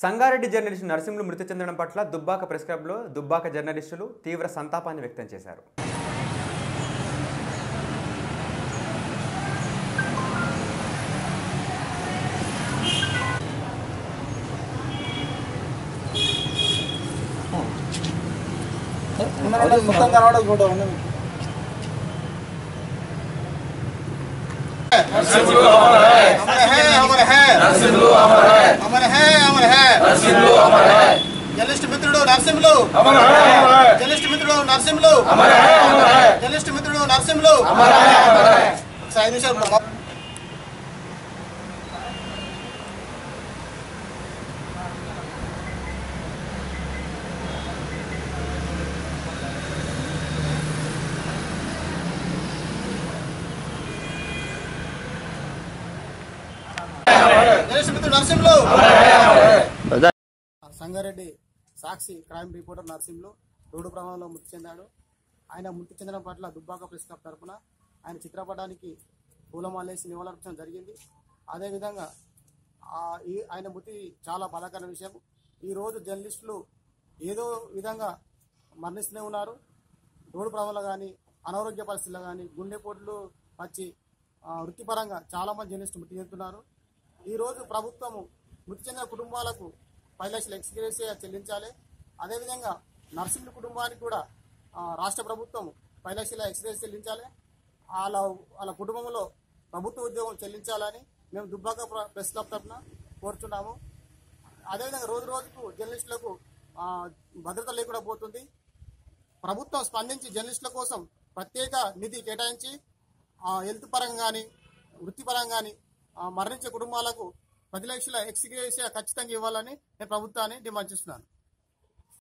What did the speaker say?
Sangareddy journalist Narasimhulu మృతి చెందడం పట్ల దుబ్బాక ప్రెస్ క్లబ్లో దుబ్బాక జర్నలిస్టులు తీవ్ర సంతాపాన్ని వ్యక్తం చేశారు. మొత్తం కనబడదు ఫోటో జర్నలిస్ట్ మిత్రుడు నరసింహులు. జర్నలిస్ట్ మిత్రుడు నరసింహులు. ఒకసారి ఐదు నిమిషాలు ఉండు. జర్నలిస్ట్ మిత్రుడు Narasimhulu. Sangareddy. Sakshi crime reporter Narsimhulu road ప్రమాదంలో మృతి చెందాడు. ఆయన మృతి చెందడం పట్ల దుబ్బాక ప్రెస్ క్లబ్ తరపున ఆయన చిత్రపటానికి పూలమాలేసి నివాళులర్పించడం జరిగింది. అదేవిధంగా ఈ ఆయన మృతి చాలా బాధాకరమైన విషయం. ఈరోజు జర్నలిస్టులు ఏదో విధంగా మరణిస్తూనే ఉన్నారు. రోడ్డు ప్రమాదాలు కానీ అనారోగ్య పరిస్థితులు కానీ గుండెపోట్లు వచ్చి వృత్తిపరంగా చాలామంది జర్నలిస్టులు మృతి చెందుతున్నారు. ఈరోజు ప్రభుత్వము మృతి చెందిన కుటుంబాలకు పది లక్షలు ఎక్స్గ్రేసియా చెల్లించాలి. అదేవిధంగా నర్సింగ్ కుటుంబానికి కూడా రాష్ట్ర ప్రభుత్వం పది లక్షల ఎక్స్గ్రేస్ చెల్లించాలి. వాళ్ళ వాళ్ళ కుటుంబంలో ప్రభుత్వ ఉద్యోగం చెల్లించాలని మేము దుబ్బాక ప్ర- ప్రెస్ క్లబ్ తరఫున కోరుచున్నాము. అదేవిధంగా రోజు రోజుకు జర్నలిస్టులకు భద్రత లేకుండా పోతుంది. ప్రభుత్వం స్పందించి జర్నలిస్టుల కోసం ప్రత్యేక నిధి కేటాయించి హెల్త్ పరంగా కానీ వృత్తిపరంగా కానీ మరణించే కుటుంబాలకు పది లక్షల ఎక్స్గ్రేషియా ఖచ్చితంగా ఇవ్వాలని నేను ప్రభుత్వాన్ని డిమాండ్ చేస్తున్నాను.